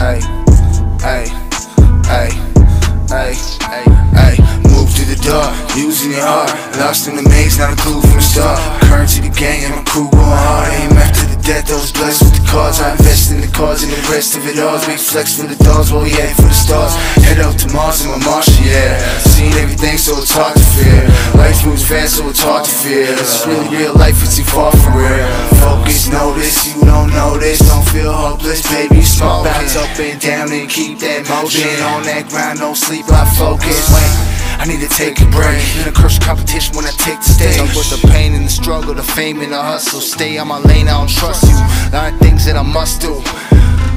Ay, ay, ay, ay, ay, ay. Moved through the door, using your heart. Lost in the maze, not a clue from the start. Currency, the gang and my crew going hard. Aim after the death, those blessed with the cards. I invest in the cards and the rest of it all. Make flex for the dogs while we head for the stars. Head out to Mars in my Martian, yeah. Seen everything, so it's hard to fear. Life moves fast, so it's hard to fear. It's really real life, it's too far from real feel hopeless, baby. Smoke, bounce up and down and keep that motion. On that grind, don't sleep, I focus. Wait. I need to take a break. In a curse competition when I take the stage. Up with the pain and the struggle, the fame and the hustle. Stay on my lane, I don't trust you. Lot of things that I must do.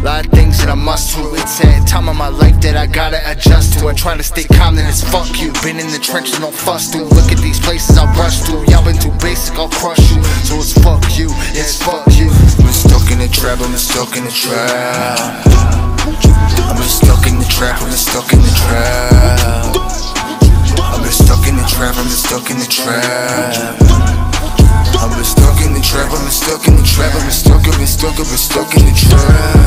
Lot of things that I must do. It's that time of my life that I gotta adjust to. I try to stay calm, then it's fuck you. Been in the trenches, no fuss to. Look at these places I rush to. Y'all been too basic, I'll crush you. So it's fuck you, it's fuck you trap, I'm stuck in the trap. I'm stuck in the trap, I'm stuck in the trap. I'm stuck in the trap, I'm stuck in the trap. I'm stuck in the trap, I'm stuck in the trap, I'm stuck, I'm stuck, I've stuck in the trap.